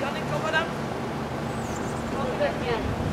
Janek Kowadan. Serdecznie.